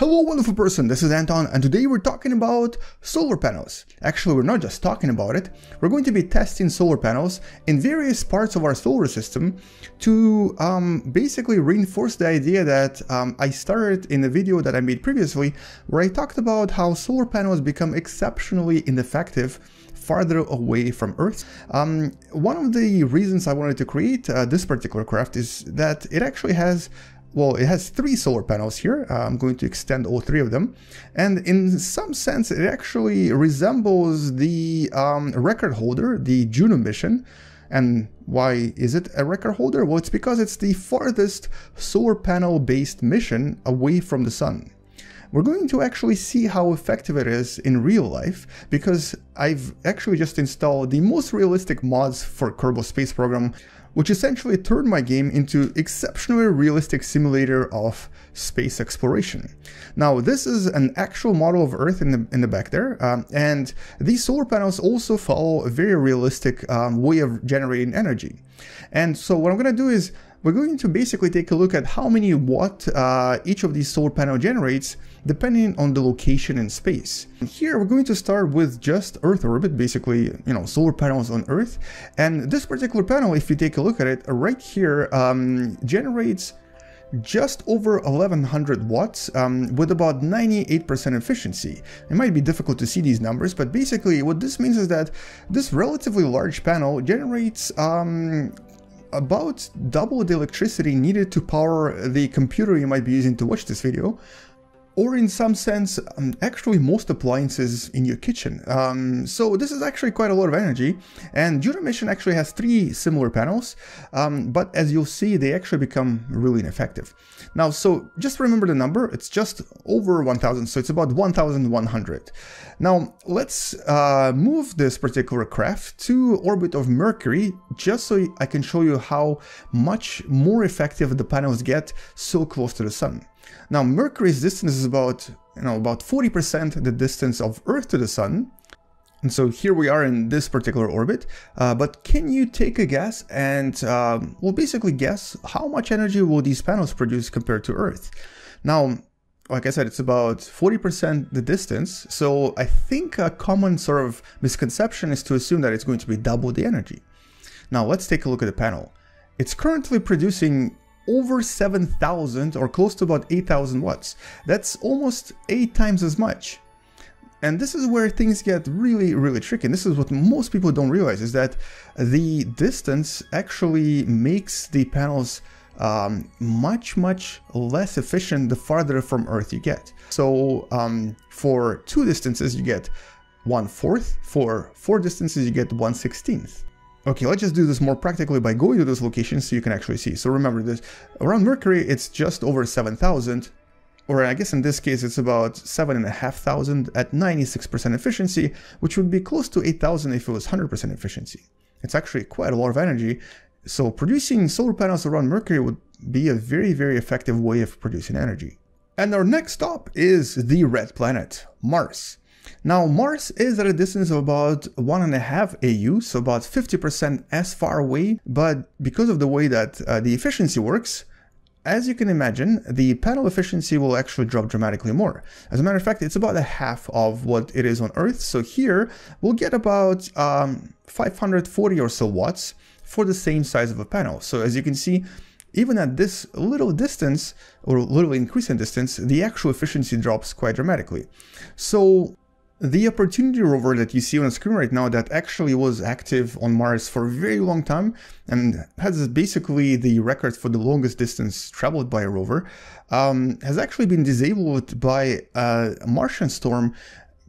Hello wonderful person, this is Anton and today we're talking about solar panels. Actually we're not just talking about it, we're going to be testing solar panels in various parts of our solar system to um, basically reinforce the idea that um, I started in a video that I made previously where I talked about how solar panels become exceptionally ineffective farther away from Earth. Um, one of the reasons I wanted to create uh, this particular craft is that it actually has well, it has three solar panels here. Uh, I'm going to extend all three of them. And in some sense, it actually resembles the um, record holder, the Juno mission. And why is it a record holder? Well, it's because it's the farthest solar panel based mission away from the sun. We're going to actually see how effective it is in real life because I've actually just installed the most realistic mods for Kerbal Space Program which essentially turned my game into exceptionally realistic simulator of space exploration. Now, this is an actual model of Earth in the, in the back there, um, and these solar panels also follow a very realistic um, way of generating energy. And so what I'm going to do is we're going to basically take a look at how many watt uh, each of these solar panel generates depending on the location in space. Here we're going to start with just Earth orbit, basically, you know, solar panels on Earth. And this particular panel, if you take a look at it, right here um, generates just over 1100 watts um, with about 98% efficiency. It might be difficult to see these numbers, but basically what this means is that this relatively large panel generates um, about double the electricity needed to power the computer you might be using to watch this video, or in some sense, um, actually most appliances in your kitchen. Um, so this is actually quite a lot of energy, and Juno Mission actually has three similar panels, um, but as you'll see, they actually become really ineffective. Now, so just remember the number, it's just over 1000, so it's about 1100. Now, let's uh, move this particular craft to orbit of Mercury, just so I can show you how much more effective the panels get so close to the sun. Now Mercury's distance is about, you know, about 40% the distance of Earth to the Sun. And so here we are in this particular orbit, uh, but can you take a guess and, um, well, basically guess how much energy will these panels produce compared to Earth? Now, like I said, it's about 40% the distance, so I think a common sort of misconception is to assume that it's going to be double the energy. Now let's take a look at the panel. It's currently producing over 7,000 or close to about 8,000 watts. That's almost 8 times as much. And this is where things get really, really tricky. And this is what most people don't realize is that the distance actually makes the panels um, much, much less efficient the farther from Earth you get. So um, for two distances, you get one fourth. For four distances, you get one sixteenth. Okay, let's just do this more practically by going to those locations so you can actually see. So remember this, around Mercury, it's just over 7,000, or I guess in this case, it's about 7,500 at 96% efficiency, which would be close to 8,000 if it was 100% efficiency. It's actually quite a lot of energy. So producing solar panels around Mercury would be a very, very effective way of producing energy. And our next stop is the red planet, Mars. Now Mars is at a distance of about 1.5 AU, so about 50% as far away, but because of the way that uh, the efficiency works, as you can imagine, the panel efficiency will actually drop dramatically more. As a matter of fact, it's about a half of what it is on Earth, so here we'll get about um, 540 or so watts for the same size of a panel. So as you can see, even at this little distance, or little increase in distance, the actual efficiency drops quite dramatically. So the Opportunity rover that you see on the screen right now that actually was active on Mars for a very long time and has basically the record for the longest distance traveled by a rover, um, has actually been disabled by a Martian storm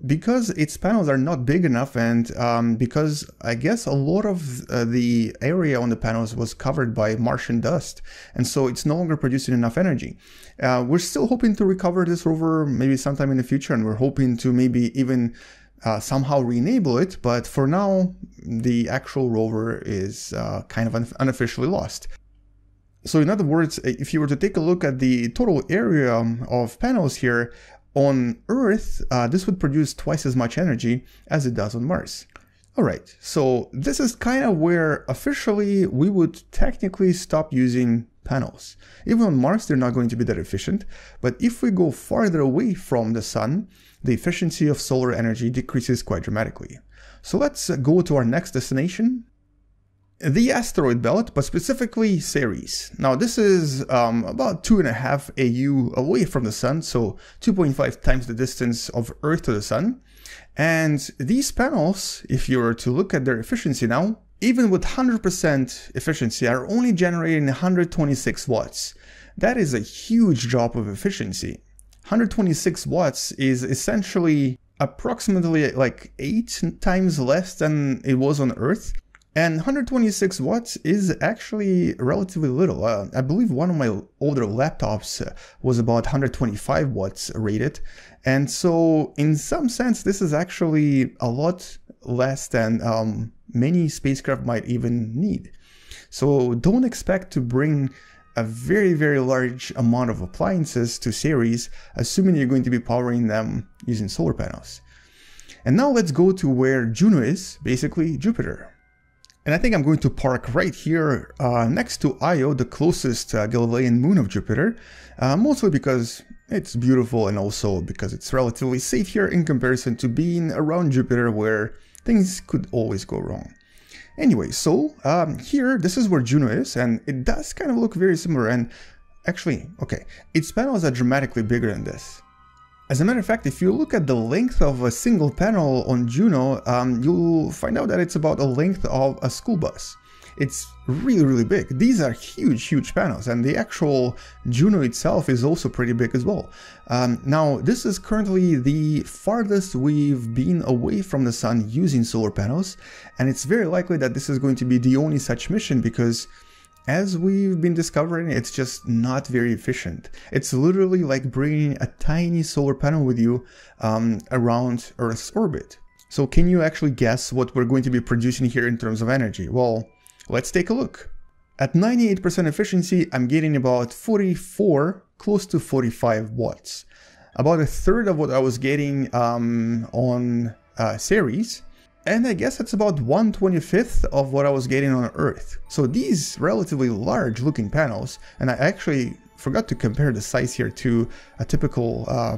because its panels are not big enough and um, because I guess a lot of uh, the area on the panels was covered by Martian dust and so it's no longer producing enough energy. Uh, we're still hoping to recover this rover maybe sometime in the future and we're hoping to maybe even uh, somehow re-enable it but for now the actual rover is uh, kind of un unofficially lost. So in other words, if you were to take a look at the total area of panels here, on Earth, uh, this would produce twice as much energy as it does on Mars. Alright, so this is kind of where officially we would technically stop using panels. Even on Mars they're not going to be that efficient, but if we go farther away from the sun, the efficiency of solar energy decreases quite dramatically. So let's go to our next destination, the asteroid belt, but specifically Ceres. Now this is um, about 2.5 AU away from the sun, so 2.5 times the distance of Earth to the sun. And these panels, if you were to look at their efficiency now, even with 100% efficiency are only generating 126 watts. That is a huge drop of efficiency. 126 watts is essentially approximately like 8 times less than it was on Earth. And 126 watts is actually relatively little. Uh, I believe one of my older laptops uh, was about 125 watts rated. And so in some sense, this is actually a lot less than um, many spacecraft might even need. So don't expect to bring a very, very large amount of appliances to Ceres, assuming you're going to be powering them using solar panels. And now let's go to where Juno is, basically Jupiter. And I think I'm going to park right here uh, next to Io, the closest uh, Galilean moon of Jupiter, uh, mostly because it's beautiful and also because it's relatively safe here in comparison to being around Jupiter where things could always go wrong. Anyway, so um, here, this is where Juno is, and it does kind of look very similar, and actually, okay, its panels are dramatically bigger than this. As a matter of fact, if you look at the length of a single panel on Juno, um, you'll find out that it's about the length of a school bus. It's really, really big. These are huge, huge panels, and the actual Juno itself is also pretty big as well. Um, now, this is currently the farthest we've been away from the sun using solar panels, and it's very likely that this is going to be the only such mission because as we've been discovering, it's just not very efficient. It's literally like bringing a tiny solar panel with you um, around Earth's orbit. So can you actually guess what we're going to be producing here in terms of energy? Well, let's take a look. At 98% efficiency, I'm getting about 44, close to 45 watts. About a third of what I was getting um, on uh, Ceres, and I guess it's about 1 25th of what I was getting on Earth. So these relatively large looking panels, and I actually forgot to compare the size here to a typical uh,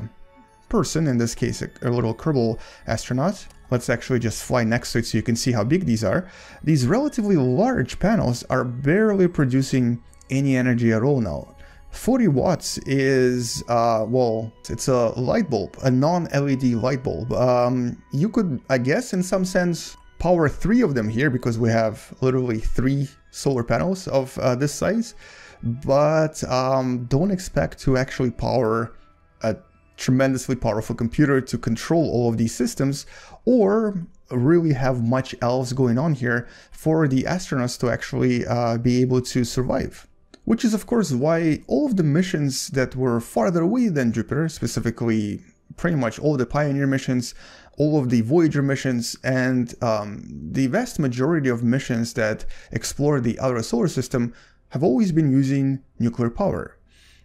person, in this case a, a little Kerbal astronaut. Let's actually just fly next to it so you can see how big these are. These relatively large panels are barely producing any energy at all now. 40 watts is, uh, well, it's a light bulb, a non-LED light bulb. Um, you could, I guess, in some sense, power three of them here because we have literally three solar panels of uh, this size, but um, don't expect to actually power a tremendously powerful computer to control all of these systems or really have much else going on here for the astronauts to actually uh, be able to survive which is of course why all of the missions that were farther away than Jupiter, specifically pretty much all the Pioneer missions, all of the Voyager missions, and um, the vast majority of missions that explore the outer solar system have always been using nuclear power.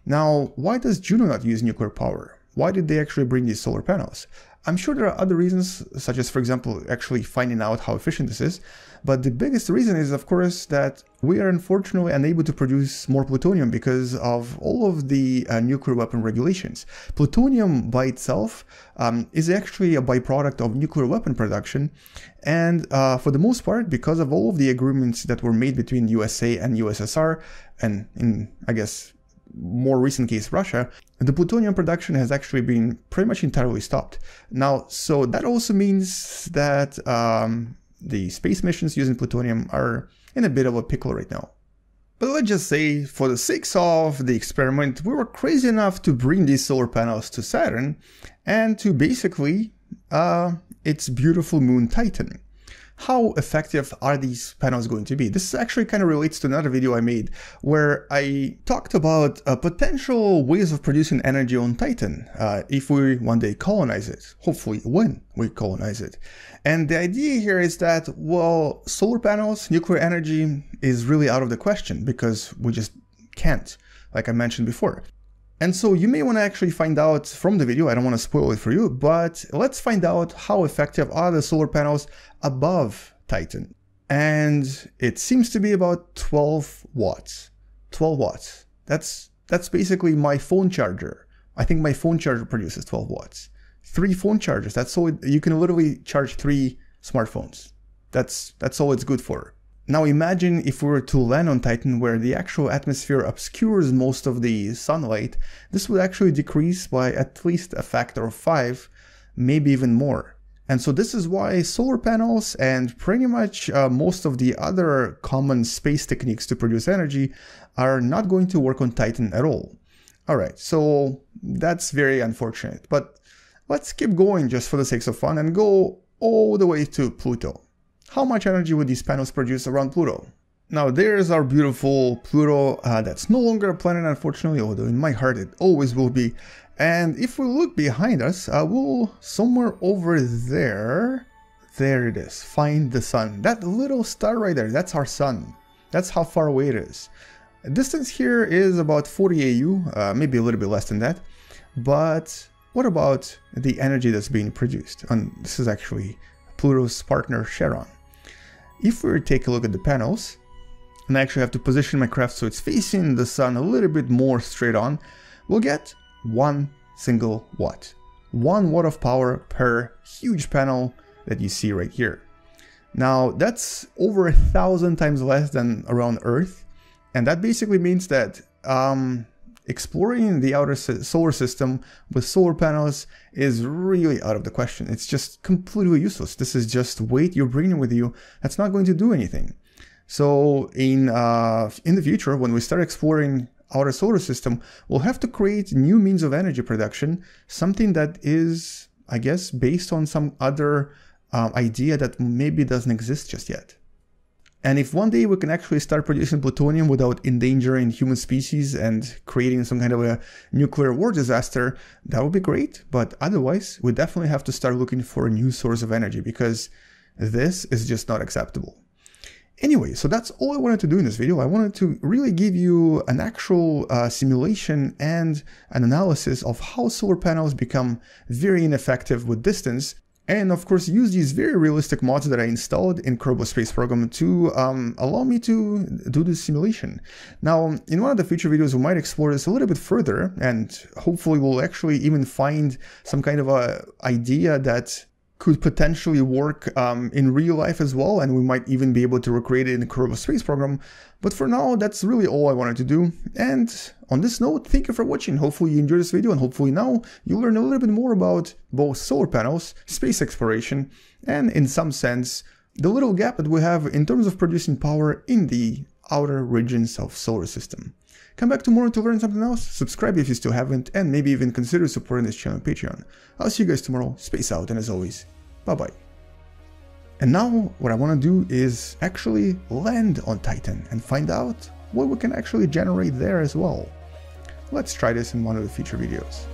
Now, why does Juno not use nuclear power? Why did they actually bring these solar panels? I'm sure there are other reasons, such as, for example, actually finding out how efficient this is, but the biggest reason is, of course, that we are unfortunately unable to produce more plutonium because of all of the uh, nuclear weapon regulations. Plutonium by itself um, is actually a byproduct of nuclear weapon production, and uh, for the most part, because of all of the agreements that were made between USA and USSR, and in, I guess, more recent case Russia, the plutonium production has actually been pretty much entirely stopped. Now, so that also means that um, the space missions using plutonium are in a bit of a pickle right now. But let's just say, for the sake of the experiment, we were crazy enough to bring these solar panels to Saturn and to basically uh, its beautiful moon Titan how effective are these panels going to be? This actually kind of relates to another video I made where I talked about uh, potential ways of producing energy on Titan uh, if we one day colonize it, hopefully when we colonize it. And the idea here is that, well, solar panels, nuclear energy is really out of the question because we just can't, like I mentioned before. And so you may want to actually find out from the video, I don't want to spoil it for you, but let's find out how effective are the solar panels above Titan. And it seems to be about 12 watts. 12 watts. That's that's basically my phone charger. I think my phone charger produces 12 watts. Three phone chargers. That's all it, you can literally charge three smartphones. That's that's all it's good for. Now imagine if we were to land on Titan where the actual atmosphere obscures most of the sunlight, this would actually decrease by at least a factor of 5, maybe even more. And so this is why solar panels and pretty much uh, most of the other common space techniques to produce energy are not going to work on Titan at all. Alright, so that's very unfortunate, but let's keep going just for the sake of fun and go all the way to Pluto. How much energy would these panels produce around Pluto? Now there's our beautiful Pluto uh, that's no longer a planet unfortunately, although in my heart it always will be. And if we look behind us, uh, we'll somewhere over there, there it is, find the sun. That little star right there, that's our sun. That's how far away it is. Distance here is about 40 AU, uh, maybe a little bit less than that. But what about the energy that's being produced? And this is actually Pluto's partner Charon. If we take a look at the panels, and I actually have to position my craft so it's facing the sun a little bit more straight on, we'll get one single watt. One watt of power per huge panel that you see right here. Now that's over a thousand times less than around Earth, and that basically means that um, exploring the outer solar system with solar panels is really out of the question. It's just completely useless. This is just weight you're bringing with you that's not going to do anything. So in uh, in the future, when we start exploring outer solar system, we'll have to create new means of energy production, something that is, I guess, based on some other uh, idea that maybe doesn't exist just yet. And if one day we can actually start producing plutonium without endangering human species and creating some kind of a nuclear war disaster, that would be great. But otherwise, we definitely have to start looking for a new source of energy because this is just not acceptable. Anyway, so that's all I wanted to do in this video. I wanted to really give you an actual uh, simulation and an analysis of how solar panels become very ineffective with distance and of course use these very realistic mods that I installed in Kerbal Space Program to um, allow me to do this simulation. Now, in one of the future videos, we might explore this a little bit further, and hopefully we'll actually even find some kind of a idea that could potentially work um, in real life as well, and we might even be able to recreate it in the Kerbal Space Program. But for now, that's really all I wanted to do. And on this note, thank you for watching. Hopefully you enjoyed this video, and hopefully now you learn a little bit more about both solar panels, space exploration, and in some sense, the little gap that we have in terms of producing power in the outer regions of solar system. Come back tomorrow to learn something else, subscribe if you still haven't, and maybe even consider supporting this channel on Patreon. I'll see you guys tomorrow, space out, and as always, bye bye. And now what I want to do is actually land on Titan and find out what we can actually generate there as well. Let's try this in one of the future videos.